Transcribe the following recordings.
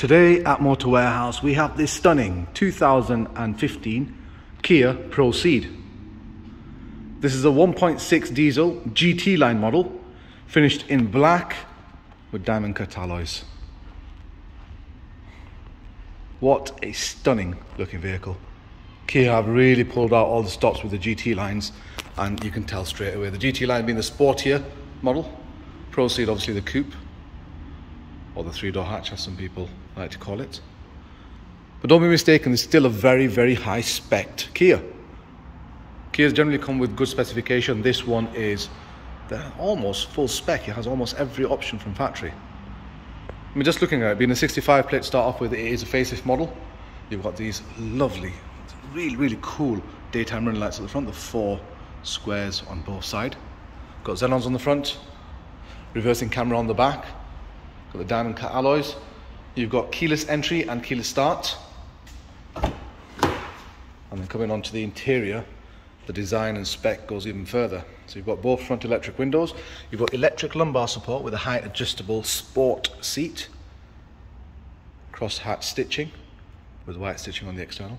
Today at Motor Warehouse we have this stunning 2015 Kia Pro Cee'd. This is a 1.6 diesel GT line model finished in black with diamond cut alloys. What a stunning looking vehicle. Kia have really pulled out all the stops with the GT lines and you can tell straight away. The GT line being the sportier model, Pro Cee'd obviously the coupe or the three door hatch as some people like to call it. But don't be mistaken, it's still a very, very high spec Kia. Kias generally come with good specification. This one is almost full spec. It has almost every option from factory. I mean, just looking at it, being a 65 plate start off with, it is a facelift model. You've got these lovely, really, really cool daytime running lights at the front, the four squares on both sides. Got xenons on the front, reversing camera on the back, got the diamond cut alloys. You've got keyless entry and keyless start. And then coming on to the interior, the design and spec goes even further. So you've got both front electric windows, you've got electric lumbar support with a height adjustable sport seat, cross hatch stitching with white stitching on the external.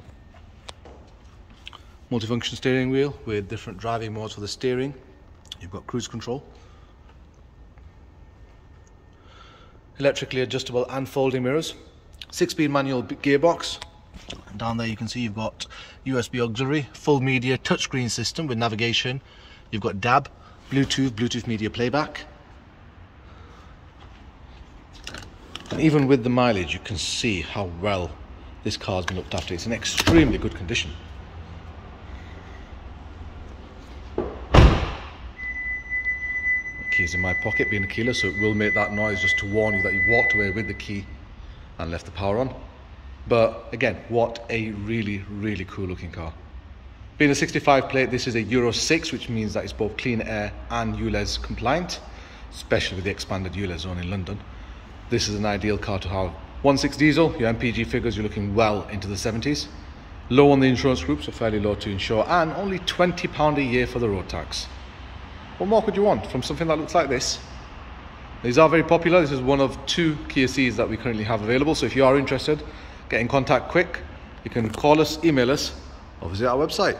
Multifunction steering wheel with different driving modes for the steering. You've got cruise control. Electrically adjustable and folding mirrors. Six-speed manual gearbox, down there you can see you've got USB auxiliary, full media touchscreen system with navigation. You've got DAB, Bluetooth, Bluetooth media playback. And even with the mileage, you can see how well this car's been looked after. It's in extremely good condition. Key's in my pocket being a keyless, so it will make that noise just to warn you that you've walked away with the key and left the power on. But again, what a really, really cool looking car. Being a 65 plate, this is a Euro 6, which means that it's both clean air and ULEZ compliant, especially with the expanded ULEZ zone in London. This is an ideal car to have. 1.6 diesel, your MPG figures, you're looking well into the 70s. Low on the insurance group, so fairly low to insure, and only £20 a year for the road tax. What more could you want from something that looks like this? These are very popular. This is one of two Kia Cees that we currently have available. So if you are interested, get in contact quick. You can call us, email us, or visit our website.